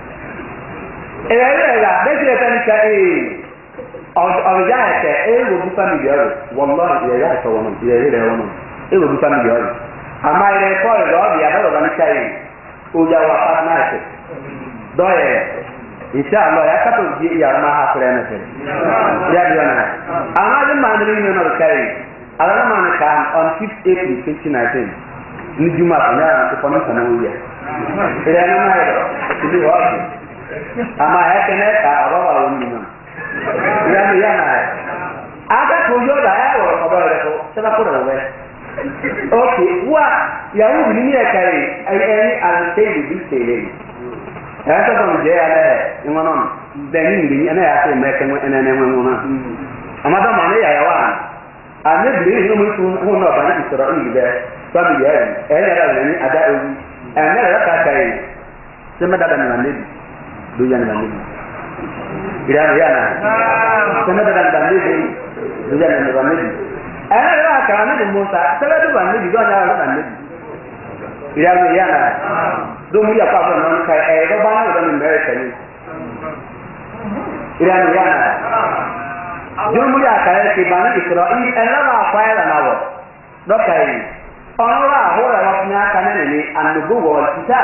ìrẹ̀lẹ́rẹ̀lá bẹ́sẹ̀ fẹ́mi ka ee ọ̀rọ̀jà ẹ̀kẹ́ ee wò bu family ọ̀rọ̀ wọ́lọ́ ìrẹ̀lẹ́ ẹ̀kọ́ wọn ìrẹ̀lẹ́rẹ̀ wọn ee wò bu family ọ̀rọ̀ àmà ìrẹ̀kọ́ ìrọ̀ ọ̀bì àbẹ̀rọ̀ bá ní ka ee ojú àwọn apá ya ha ya on April na ama ya kene ka ọba wa yin nan ya ni ya na aga ko yo da ya wo ko ba le ko da we okay wa ya wu ni ni ya kare ai ai al te bi bi te ya ta ko je ya le na ya te me ke mo ene ne mo na ama da ma ne ya ya wa ani bi ni mo tu na ba na israeli be ya ni ya ni ada ewu ya ka kare se me da na le တို့ရနေမှာလေဒါရရနာသနတရတလေးဒီလူရနေမှာမလေးအဲ့ဒါကကာမတိမောစာသရတုပါနေဒီတော့ညာတော့တာနေဒီဒါဆိုရနာတို့မူရပတ်ပတ်နော်ခိုင်အဲ့တော့ဘာလို့တော့မဲဆိုင်ဒီဒါရနာတို့မူရခိုင်စီဘာနဲ့ဣသရာအီအဲ့ဒါကဖိုင်လာတော့တော့ခိုင်ပေါင်းလာဟောရမညာကနေလေအန်ဘူဝေါ်တိတာ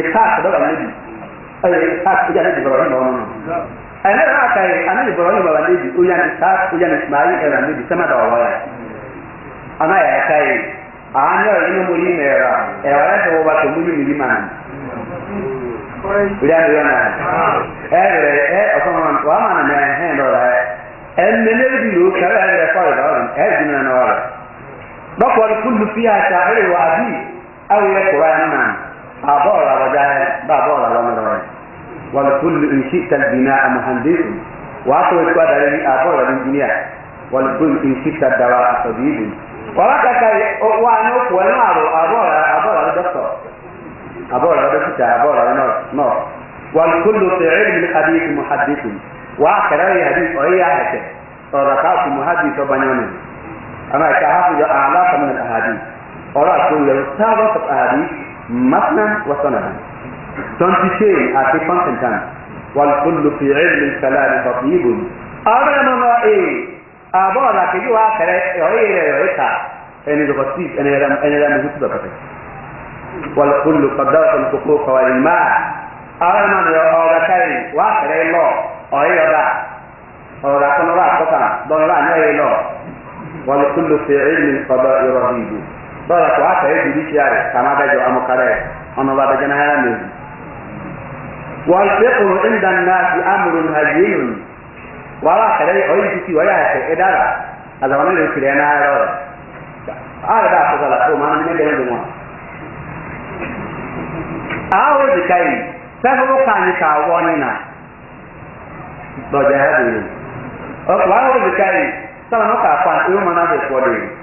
ishaq dɔba anabi ɛyɛ ishaq o yɛn ibrahim aka anya mo na yɛ ra ɛwɔ yɛ sɛ wɔba sɛ mo yi na na bi na fi wa awo kura بعضها وجاهل بعضها ومرايا والكل إن شئت البناء مهندس وأتوا إسكواد عليه أبوه الإنجنيير والكل إن شئت الدواء طبيب وراك كاي وأنا ونارو أبوه أبوه الدكتور أبوه الدكتور أبوه نور نور والكل في علم الحديث محدث وآخر أي حديث أي آية ورقاك محدث وبنيونه أما كحافظ أعلاق من الأحاديث ورأى كل يستاذ وصف أحاديث مثنى وثنى تنتشي أتي فانتن والكل في علم الكلام تطيب أنا ما إيه أبغى لكن يوا كره يوي يوي كا أنا دكتي أنا رام أنا رام جت دكتي والكل قدرت الحقوق والماء أنا ما يوا كره وكره الله أي يوا أورا كنورا كتنا دونورا نوي الله والكل في علم القضاء رهيب dọla kwa aka yi judiciary ka ma adájọ́ amúkárẹ ọmọ bá adájọ́ náà yára lòdì. wọn ṣe kùnú ìdá náà ti amúrò ní ayé yìí wọn bá kẹrẹ ọyẹ títí wọn yà ẹsẹ ẹ dára àzàwọn ẹlẹ kiri ẹ náà yọrọ a. bá àkókò àlàfo màá ní ẹgbẹrún ló wọn. àwọn òdìkà yìí fẹ́fọ́ kàní kà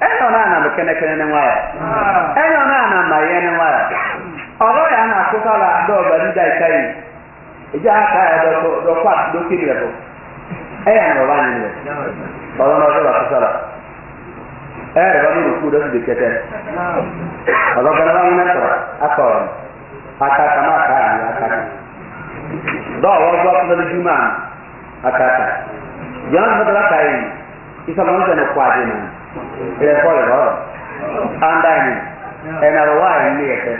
enyo na ana kenekene ne ya enyo na ana ma ye ne ya ya na ndị aka yi eji aka ya dọkwa dokiri bụ eya na anyị nwe ọrọ na ọjọba akụkala eya rịba mụ n'okwu dọsi dị kete ọrọ bana ba nwunye akọrọ aka aka aka aka ọzọ dị juma aka aka jọọ adị ilẹ̀ kọ́ ìlọ́ andani ẹ̀nà wà ní ẹ̀kẹ́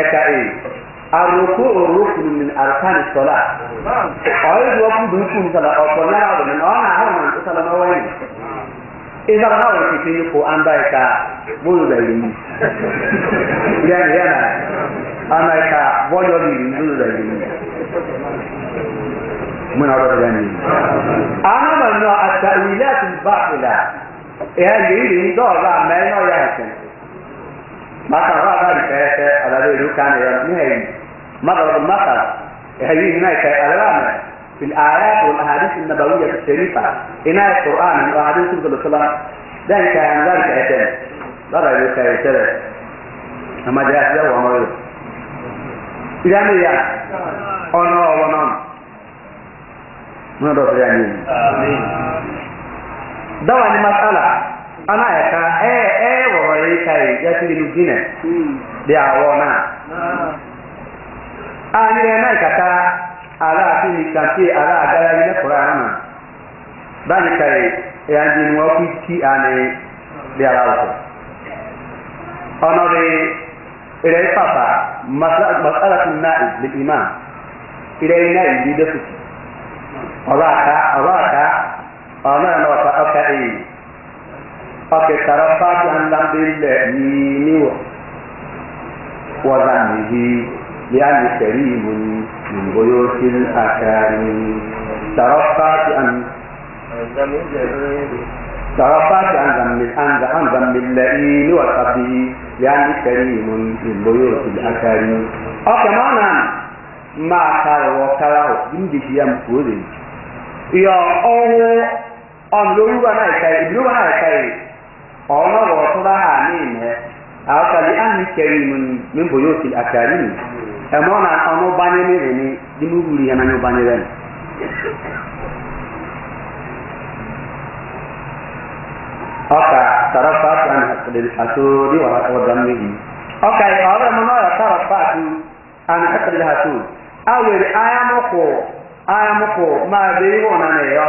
ẹ̀ka èyí àròkó òrókùnrin ní àrùkánì sọlá ọ̀rẹ́ ìwọ kú dùn kú nsọlá ọ̀pọ̀ náírà wọ̀ ní ọ̀nà àwọn ọ̀nà sọlá yìí ìsọlá náà wọ̀ tètè ní kó andá ìka bóyá bẹ̀rẹ̀ yìí yẹn yẹn náà ọ̀rọ̀ yìí. àwọn ọmọ náà àti ehangeiri ndoogaa meeno yahasantay marka rabaa kaese adabeelukaanayo nihay maqrab maqal hayii inay tahay adagaana fi laayaat walahaadiis annabawiyat ashariifa inay qur'aan iyo ahadiis nabiga sala dhanka angaarka eteen dadaydu kaayasada ama jaasiya wamawida idaamiya ono wanon muna dhoofadaaniin dawa ni masala ana ya ka eh eh wa ya tiri lu gine hmm. de awo na ani ah. re na ka ta ala ti ni ka ti ala adara ni qur'an na dani kai ya ji ni wa ku ti ani de ala ko ire papa masala masala na'i bil iman ire na'i bi da su aka ọ̀nà náà ọ̀ka ọ̀ka èyí ọ̀kẹ́ kàrà pàtó àndàbílẹ̀ nìyíwọ̀ wọ́dà nìyí lẹ́yìn sẹ̀rí ìmú ni nìbóyó sí àkàrí kàrà pàtó ànd. kàrà pàtó àndàbílẹ̀ nìyíwọ̀ tàbí lẹ́yìn sẹ̀rí ìmú ni nìbóyó sí àkàrí. ọ̀kẹ́ mọ́nà máa kàrà wọ̀ kàrà ọ̀ yìí ń dìbò yà mú kúrò lè. yọ ọwọ́. ọ̀n lórí na náà ìka ìdúró wa náà ìka yìí ọ̀nà wọ̀ tó bá hà ní ìmẹ̀ àwọn àmì kẹrì mu ni mi bò yóò ti àkàrí mi ẹ̀mọ́ na ọ̀nà bani mi rìn ní dìbò wuli yẹn náà bani rẹ̀ ọkà sàràfà àti àtòrí wà ọkà mi náà náà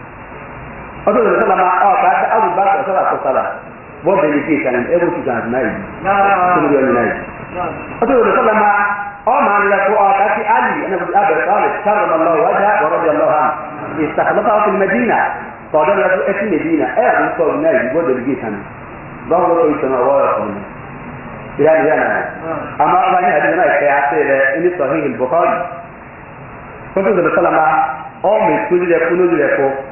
ọdún ìlú sábà máa ọ̀ káàkiri àwùjọ àti ọ̀sọ́là sọ̀sọ́là wọ́n bẹ̀rẹ̀ kí ìkànnì ẹ̀rọ two thousand nine two million nine. ọdún yìí ọdún ìlú sábà máa ọ̀ máa ń lẹ́kọ̀ọ́ ọ̀ káàkiri ali ẹnìkan abẹ̀rẹ̀ sọ́ọ̀lẹ̀ sàrọ̀mọ̀ lọ́wọ́ wájà wọ́rọ̀ bí ọlọ́hà ìsàkàlọ́kà ọ̀sìn mẹ́dínà tọ̀dọ̀ lọ́dọ̀ ẹtí mẹ́dínà ẹ̀ ń sọ ọ̀rọ̀ náà ìgbọ́ bẹ̀rẹ̀ kí ìkànnì báwo ló ń sọ̀rọ̀ ọ̀rọ̀ náà ìfẹ́ àti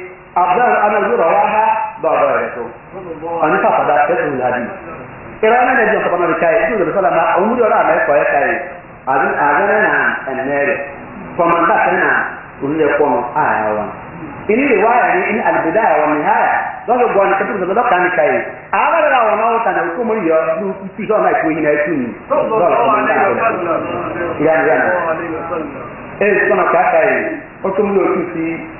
afdal al-amal ha ba bayatu an fa fada kasu hadi irana da jin kamar kai su da sallama umur da Allah ko ya kai azin agana na annare faman da kana unne kono ayawa ini riwaya ni in na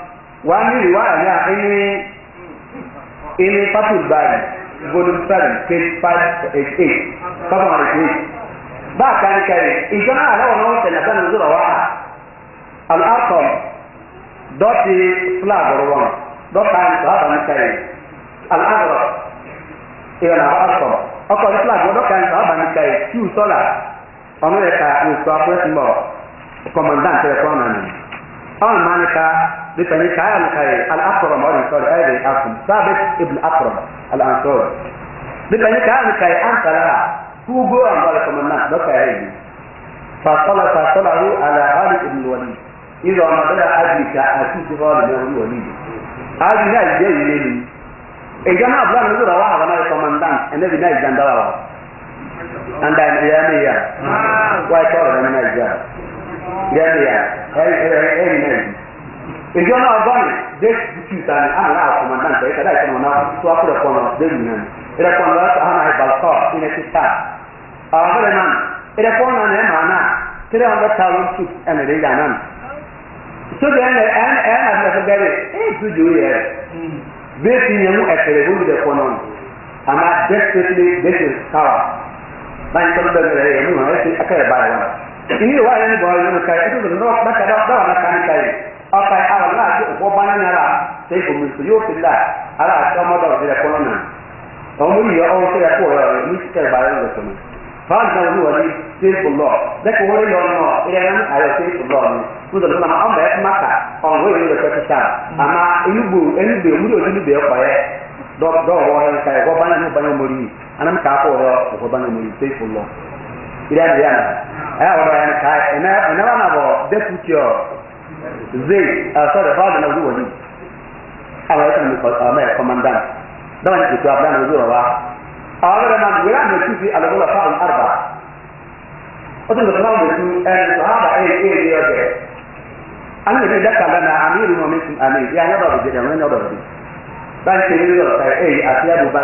wani riwaya ya ini ini fatul bari volume 7 page 588 kama wanakuishi ba kan kare ijamaa leo naote na kana nzuri wa al arqam dot flag rowan dot kan baba mkai al arqam iyo na arqam ọkọ flag dot kan baba mkai tu sola ọmọ ẹka ni sọ apẹ mọ commandant ẹ kọ أو مانكا بتنيكا يانكا الأقرم أو سوري أي الأقرم ثابت ابن أقرم الأنصاري بتنيكا يانكا أنت لها هو جو أن ذلك من الناس بكا يجي فصلى فصله على خالد ابن الوليد إذا ما بدأ أجلك أشوف خالد بن الوليد هذه لا يجي يجي إذا ما أبغى نقول واحد أنا كماندان أنا بناء جندلا واحد عند أمريكا ويا وأشوف أنا نجار yẹnìyà ẹnìyàn ìjọ náà bá mi dé bùtù sani àmì náà kọmọ náà tẹ ìkàdá ìkànnà náà tó a kúrẹ kọnà dé nìyẹn ìrẹ kọnà lọ sọ hànà ìbàlùkọ ìnẹ ti ta àwọn fẹlẹ náà ìrẹ kọnà náà ẹ màá náà tẹlẹ wọn bẹ ta wọn tù ẹnì lè yà náà sójà ẹnì ẹnì ẹnì àti ẹfẹ bẹrẹ ẹ tù jù yẹ bẹẹ ti yẹn mú ẹkẹrẹ wọn lè kọnà àmà dẹ́sẹ̀ lé dẹ́sẹ̀ káwà báyìí tọ́lú bẹ́ẹ̀ ini wa ne ba ne ka ya to no ba ka ba ba na kan kai aka ya Allah ji ko ba na ra sai ko mun yo fillah ala ta ma ya ni ka ba ne ko mun fa da ruwa ni sai ko lo da ko wani yo no ira nan ayo sai ko lo ni ku da na an ba ya ma ka on wo yo ta ta ama inu bu inu be mu do ni be ko ya do do wa ka ko ba na ni ba na mo ri anam ka ko yo ko ba na mo idan da yana ya wa bayan ka ina ina mana ba da kuciyo zai a so zuwa ni a komandan da zuwa wa a wa da man ya ne kifi al-ghula fa'al arba wato da kuma mutum eh sahaba eh eh ya ga an ne da kala na ya ya ba da wani da ba ban ce ne da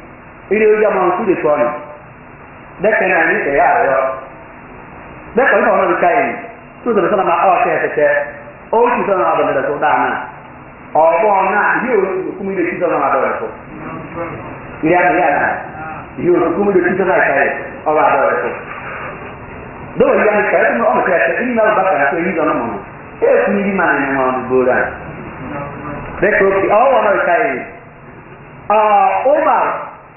ilé ojú ọmọ nkú lè tọ́ ni bẹ́ẹ̀ náà ní ẹ̀yà àrẹ́yọ bẹ́ẹ̀ kọ́ nípa ọmọ mi káyìí tó sọ̀rọ̀ sọ́nà máa ọ̀ ẹ̀fẹ̀fẹ́ ó sì sọ́nà máa bẹ̀rẹ̀ tó dáa ọ̀bọ̀ náà ilé òkú mi lè sí sọ́nà máa bẹ̀rẹ̀ tó ilé àmì yàrá ilé òkú mi lè sí sọ́nà ìkáyìí ọba àbẹ̀rẹ̀ tó dɔw yi yanni mi ɔmu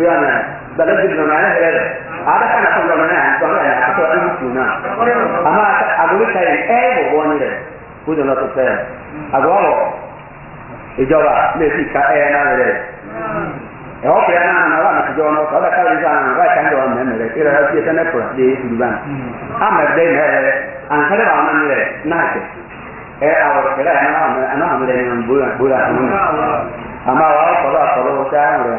يعني بلد بمعنى هذا هذا كان أصلا بمعنى أصلا يعني أصلا أنا سينا أما أقول لك أي هو هو نير هو ده لا تفهم أقول إجابة ليس كأنا نير ɛwɔ kura naa na waa nakijɔ na ɔtɔ ɔdaka yi saa na waa kan de wa mɛmɛ lɛ kira ɛsi ɛsɛ ne kura de esu ban ama de mɛ lɛ ankɛlɛ ba ɔmɛ lɛ naa kɛ ɛ awɔ kɛlɛ ɛna ɔmɛ ɛna ɔmɛ lɛ ɛna bola bola ɔmɛ ama waa kɔlɔ akɔlɔ ɔtɛ ayɔ lɛ.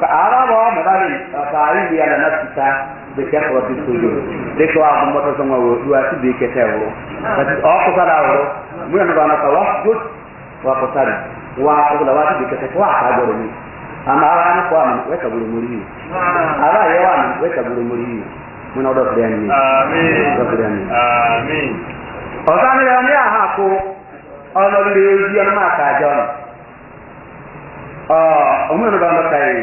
araba madari taari ya la nafsika bi kahrati sujud diko abu mata sama wo dua ti bi ketewo ati o ko kala wo mu na bana ka wajud wa qasari wa ko la wati bi ketewo wa ka goro ni ama ara ni ko amin we ka goro muri ara ye wa ni we ka goro muri mu na do kren ni amin amin o ta ni ni aha ko ono le yi ana ma ka jona ah o mu na bana ka yi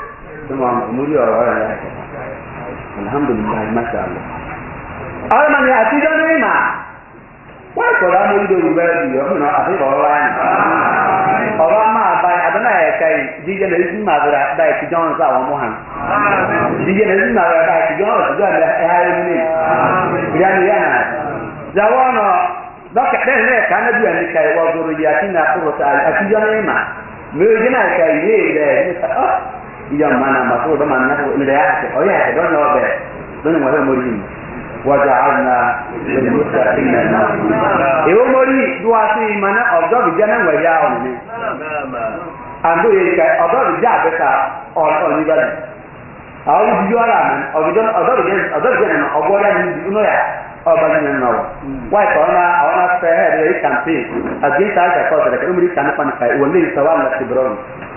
تمام اموري alhamdulillah masha Allah ọrụ ma ni àti jọ ní ma wọ́n sọ̀rọ̀ amóhùndé òwúrọ̀ ẹ̀dì ọ̀hún àfihàn ọ̀rọ̀ ayé ọ̀rọ̀ máa bá àdánà ẹ̀ka yìí jíjẹ́ iyam mana mafu oh do man na ila yake o ya do no be do no wa mori wa ja'alna lil muttaqina e wo mori do asi mana odo bi jana wa ya o ni ando ye ka odo bi ja be ka o o ni ba àwọn ibi yọ ara mi ọdọdọ ọdọdọ jẹ nínú ọgbọ rẹ ní inú yà ọba ní nínú ọwọ wáyé kọ ọ̀nà àwọn afẹ́ ẹ̀rọ yìí kàmpéyìn àgbéǹtà àgbà kọ́ ọ̀sẹ̀ rẹ̀ kẹ́lẹ́ mi rí kànípa nípa ìwọlé ìsọ̀wá ńlá ti bọ̀rọ̀ mi.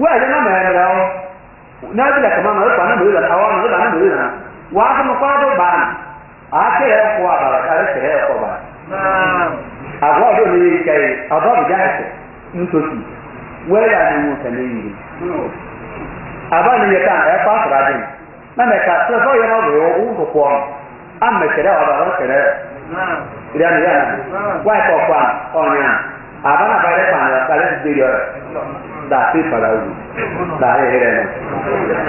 wẹ́ẹ̀dẹ́ náà mẹ́rin rẹ̀ ọ́ náà bí lẹ́kọ̀ọ́ máa lọ́pàá náà mẹ́rin rẹ̀ àwọn ọmọ náà mẹ́rin rẹ̀ wọ́n kere fún mi kọ́ra tó bá a àáké rẹ̀ kọ́ àbàrà kárí kẹ̀rẹ́ ẹ̀kọ́ bá a. àgọ́ ọ̀dọ́ kere ya Habana parece cuando parece superior. Da sí para uno. Da de jereno.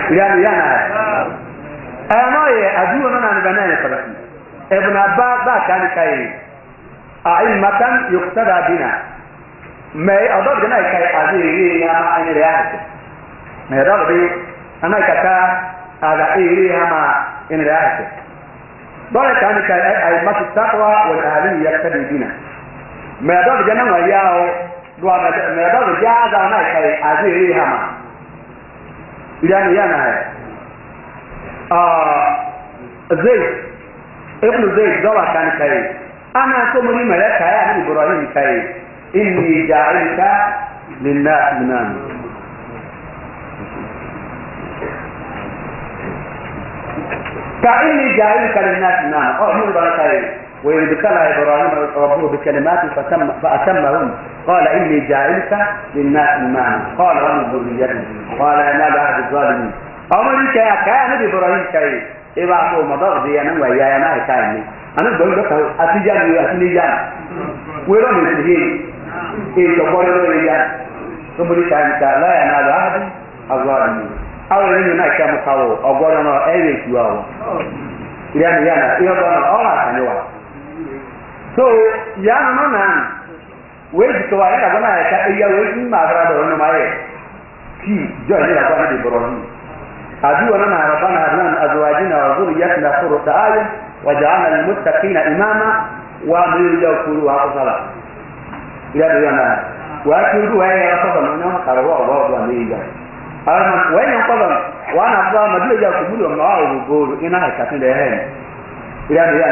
Ya ya na. Ano ye aduwa na na bana ne para. Ibn Abbas da kan kai. A'immatan yuqtada bina. Mai adab gana kai aziri na ma an riya. Mai rabbi ana kata ala iri ma in riya. Dole kan kai a'immatu taqwa wal ahli yaqtadi bina. mɛdɔ de gyana ŋmari yawo doa mɛdɔ de gyaa zaa na ɛkɛ adi eri hama yɛn yɛn na yɛ ɔɔ zeyi ebunu zeyi dɔba kan kɛyi ana sɔmu ni mɛlɛ kɛyi ani ibrahim kɛyi inni jaayinka lina minanu. ka inni jaayinka lina minanu ɔ n'o dɔn وإذ ابتلى إبراهيم ربه بكلمات فتم فأتمهم قال إني جاعلك للناس إماما قال ومن ذريته قال أنا بعد الظالمين أمرك يا كان إبراهيم كي إبعثوا مضغ ديانا ويا ما كان أنا بقول لك أتجان وأتنيان ويرون الدين إن تقولوا لي أمرك أنت لا ينال أحد الظالمين أو لنا كم قالوا أقولنا أيش يا الله يعني يعني يا الله أنا كان يوم so ya no no na we ji ya ya ka iya we ni ma fara da wannan mai ki jo ni da ba ni ibrahim adu wa na rabbana hadna min azwajina na dhurriyyatina qurrata a'yun waj'alna lil muttaqina imama wa min yaqulu wa qala ila da yana wa wa ya rafa no na karwa wa wa ịga. wa na ma go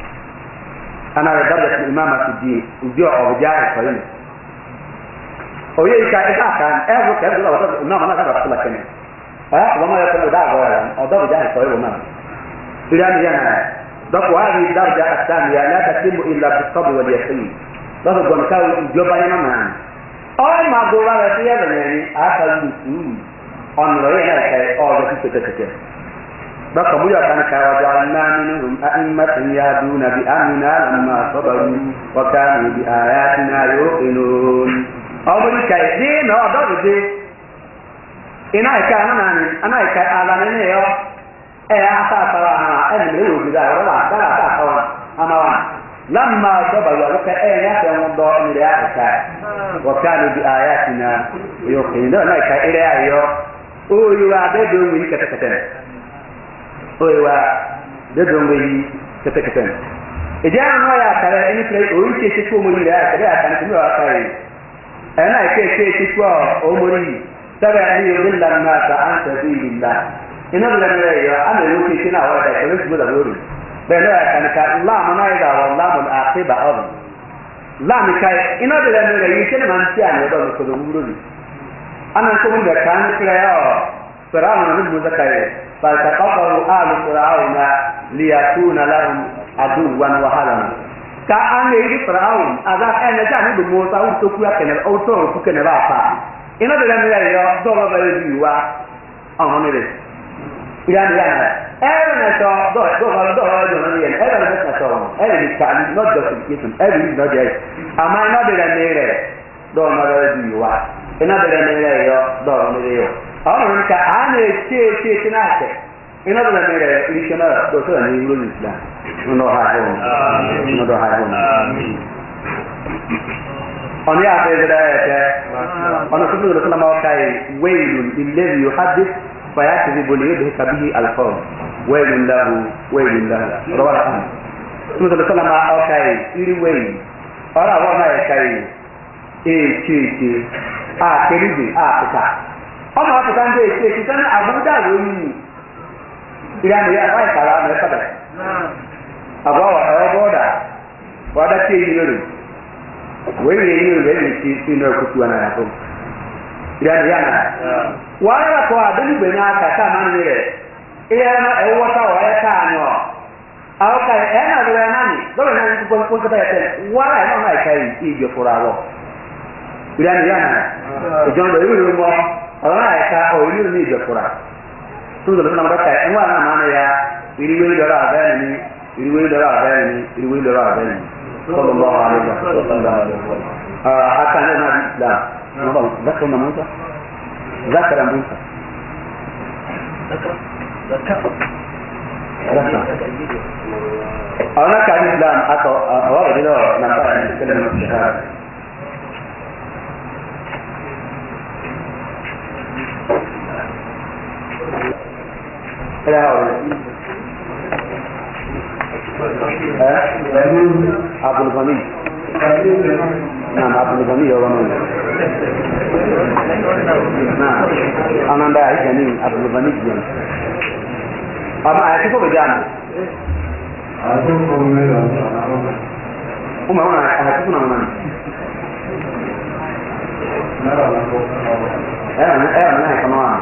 ana yɛ dada ti imam ati die obi a ɔbɛdi ayɛ kɔyɛ no ɔyɛ yi ka ɛka kan ɛho kɛ ɛdo ɔdɔ imam ana kaba kula kɛnɛ ɔyɛ akɔba ma yɛ kɔnɔ ɔda agɔ yɛ ɔdɔ ɔbɛdi ayɛ kɔyɛ wɔ nam tiri ani yɛ na dɔkɔ ayi darja asan yɛ lata ti mu ila bisɔbi wɔ deɛ sɛyi dɔkɔ gɔn ka ìjọba yɛ nama ɔyɛ ma do wa yɛ ti yɛ bɛnɛ ni aka lu suu ɔnurɔ yɛ na yɛ kɛ ɔbɛ ti tɛtɛtɛtɛ baka mu yakan kawa ja'alna minhum a'immatan yahduna bi amrina lamma sabaru wa kanu bi ayatina yuqinun awon kai de na odo de ina ka na na ni ana ka ala ni ne yo e asa tawa na e ni le obi da ro ba da asa tawa ama wa lamma sabaru wa ka e ya ta won do ni re asa wa kanu oyewa dodongo yi kɛtɛkɛtɛ ni ìjà àwọn ọmọ yà àkàrà ẹni pẹ̀lú òun tí etí tó ọmọ yìí rẹ àkàrà àkàrà tó ní wàá kàrà a ẹnà ìké èké yi, tó ya yìí sábà ní yorùbá ńlá ńlá àtà àǹtà bí ìlú ńlá iná bìlẹ̀ ní rẹ̀ yọ àmì ìwé kéèké náà wọ́n dà ìṣẹ̀lẹ̀ ìṣubú dàbí فالتقطه آل فرعون ليكون لهم عدوا وهرما ka an yi fir'aun a za ka yana jani da ba fa ina yi wa ne na to do do ba do ba ne na to eh ni ta ni not justification eh ni da dai amma ina ne yi inaberemereyo doronereyo a na-eti eti eti na-ate inaberemereyo irishenara dosera ni iwuro islam ndohahun ndohahun ọ̀nà yà fẹ́ gbẹdẹ ẹ̀ tẹ́ ọ̀nà tó fún ìrọ̀sọ́nà máa ká yìí wẹ́ẹ̀lù ilẹ̀rì yóò há dé fàyà ti di bọ̀lẹ̀ yóò eke eke akeribe apụta ọ ma apụta ndị eke eke site na abụda bụ onye ya mere ya anyị kara ahụ ịkpata agwa wara ọba ọda wadachi eyi n'olu wee rie ihe na ya bụ ya mere ya na adị n'igbe n'aka na mmiri ihe ya na ewuwata taa ka ya na-adụrụ ya naanị ya ya na ọ na-aka iji ìdánilẹ́ àná na ìlú ìlú mọ́ ọ̀rọ̀ àyíká ọ̀rọ̀ ìlú ní ìjọ̀fura tó ń dọ̀lọ́ na bọ́ta ya ìrìwé lọ́rọ̀ àbẹ́rẹ́ ni ìrìwé lọ́rọ̀ àbẹ́rẹ́ ni ìrìwé lọ́rọ̀ àbẹ́rẹ́ ni sọ́dọ̀ da àwọn àlejò sọ́dọ̀ àkàndé náà dà ذكر موسى ذكر موسى هناك na الإسلام أو غير له من قال الكلمة الشهادة لا ها عبد الغني نعم عبد الغني هو من نعم أنا لا أعيش يعني عبد الغني يعني أما أعرفه بجانب هم هنا أعرفنا هنا أنا أنا أنا أنا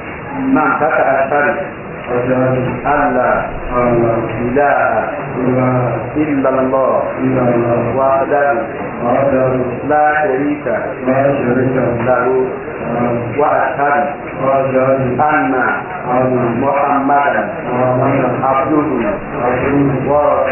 من تتأثر ألا إله إلا الله وحده لا شريك له وأشهد أن محمدا عبده ورسوله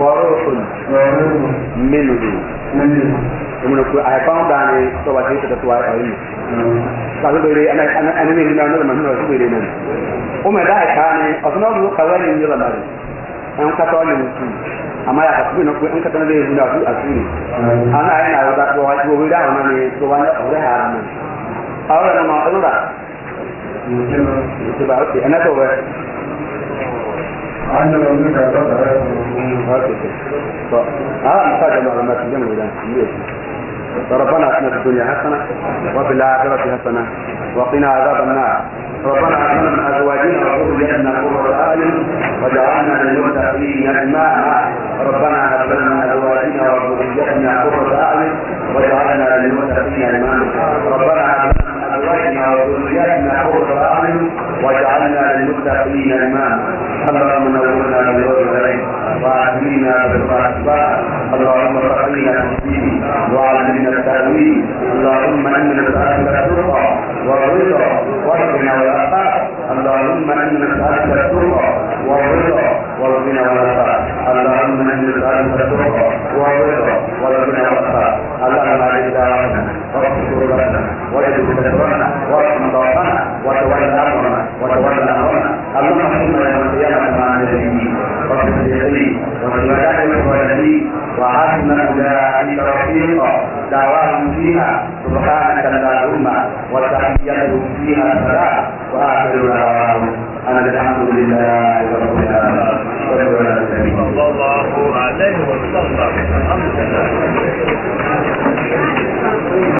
wọ́ọ́rọ́ òfin mélòó ìmùnà kú àìfáwọn dáa ni tọ́wà tí ó tẹ̀tẹ̀ wà ẹ̀rí na pàtó bèrè ẹnìmí ìlú náà lọ́dọ̀mọ̀ nínú ọ̀sùn bèrè náà ó mẹ̀dá àìká ni ọ̀sán náà ló kàwé ní ìlú ọ̀làrí ẹ̀ń kátó ọ̀lẹ̀ mi tù àmọ́ yà kàtó bìnú pé ẹ̀ń kátó ọ̀lẹ̀ ìlú náà àti àtúnyì àwọn àyẹ̀ náà آه، ربنا اتنا في الدنيا حسنه وفي الاخره حسنه وقنا عذاب النار ربنا اتنا من ازواجنا وذريتنا قره اعين وجعلنا للمتقين اماما ربنا اتنا من ازواجنا وذريتنا قره اعين وجعلنا للمتقين اماما ربنا وأزواجنا وذرياتنا قرة أعين واجعلنا للمتقين إماما اللهم نورنا بنور العلم وأهدنا بالأسباب اللهم فقنا الدين وعلمنا التأويل اللهم إنا نسألك التقى والرضا والغنى والعفاف اللهم إنا نسألك التقى والرضا والغنى والعفاف اللهم من نسألك التوبة والرضا والغنى والخير اللهم اجعل دارنا واغفر شرورنا واجعل كسرنا وارحم ضعفنا وتول امرنا وتول امرنا اللهم احكمنا يوم القيامه واصدق لي وبلغني ولدي وحسن اولئك رفيقا دعواهم فيها سبحانك اللهم وتحيتهم فيها سلام واخر دعواهم ان الحمد لله رب العالمين صلى الله عليه وسلم